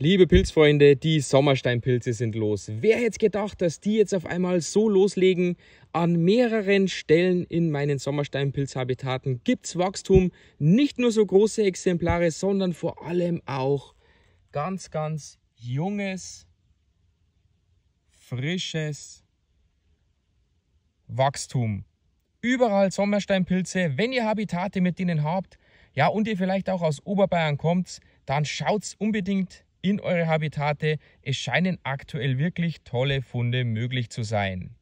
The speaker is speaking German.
Liebe Pilzfreunde, die Sommersteinpilze sind los. Wer hätte gedacht, dass die jetzt auf einmal so loslegen? An mehreren Stellen in meinen Sommersteinpilzhabitaten gibt es Wachstum. Nicht nur so große Exemplare, sondern vor allem auch ganz, ganz junges, frisches Wachstum. Überall Sommersteinpilze. Wenn ihr Habitate mit denen habt, ja, und ihr vielleicht auch aus Oberbayern kommt, dann schaut unbedingt in eure Habitate. Es scheinen aktuell wirklich tolle Funde möglich zu sein.